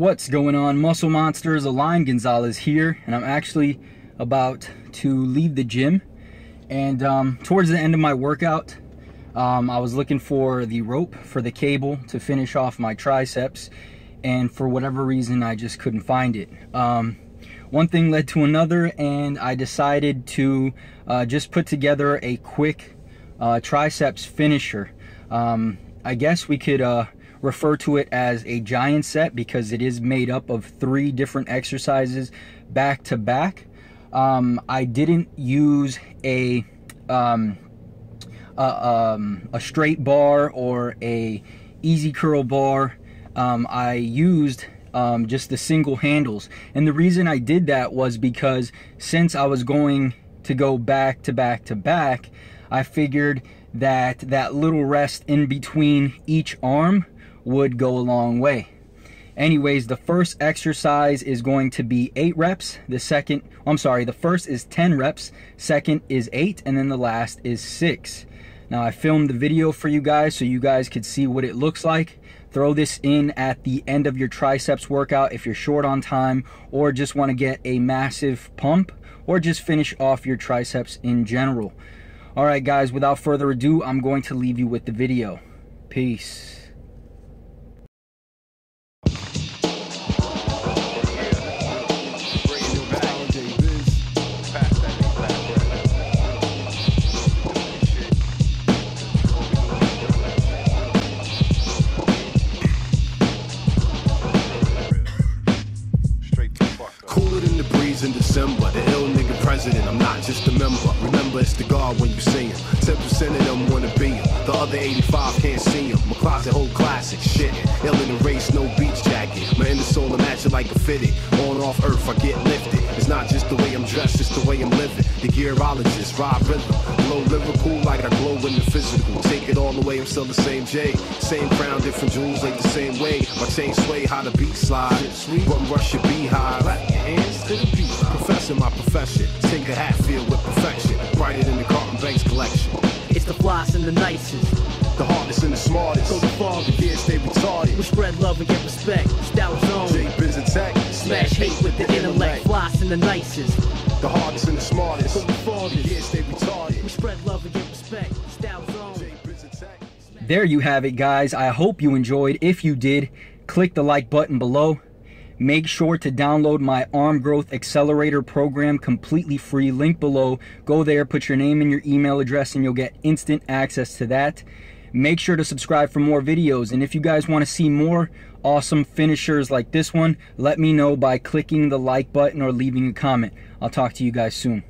What's going on, Muscle Monsters? Alain Gonzalez here, and I'm actually about to leave the gym. And um, towards the end of my workout, um, I was looking for the rope for the cable to finish off my triceps, and for whatever reason, I just couldn't find it. Um, one thing led to another, and I decided to uh, just put together a quick uh, triceps finisher. Um, I guess we could uh, refer to it as a giant set because it is made up of three different exercises back to back. Um, I didn't use a, um, a, um, a straight bar or a easy curl bar. Um, I used um, just the single handles. And the reason I did that was because since I was going to go back to back to back, I figured that that little rest in between each arm would go a long way. Anyways, the first exercise is going to be eight reps. The second, I'm sorry, the first is 10 reps, second is eight, and then the last is six. Now I filmed the video for you guys so you guys could see what it looks like. Throw this in at the end of your triceps workout if you're short on time or just want to get a massive pump or just finish off your triceps in general. All right, guys, without further ado, I'm going to leave you with the video. Peace. In December. The ill nigga president, I'm not just a member. Remember, it's the God when you see him. 10% of them wanna be him. The other 85 can't see him. My closet hold classic shit. Ill in the race, no beach jacket. My inner soul imagine like a fitted. On off earth, I get lifted. It's not just the way I'm dressed, it's the way I'm living. The gearologist, Rob Rhythm. Glow lyrical like I glow in the physical. Take it all the way, I'm still the same J. Same crown, different jewels, like the same way. My chain sway, how the beat slide. Run rush your beehive. Clap your hands to the beat. Professor, my profession. Take the hat filled with perfection. Brighter than the Carlton Banks collection. It's the floss and the nicest. The hardest and the smartest. Go the far. The kids stay retarded. We spread love and get respect. Style zone. J Biz and Tech. Smash hate with the intellect. Floss and the nicest. The hardest and the smartest. Go the farthest. The kids stay retarded. We spread love and get respect. Style zone. J Biz and Tech. There you have it, guys. I hope you enjoyed. If you did, click the like button below. Make sure to download my Arm Growth Accelerator program completely free. Link below. Go there, put your name and your email address, and you'll get instant access to that. Make sure to subscribe for more videos. And if you guys want to see more awesome finishers like this one, let me know by clicking the like button or leaving a comment. I'll talk to you guys soon.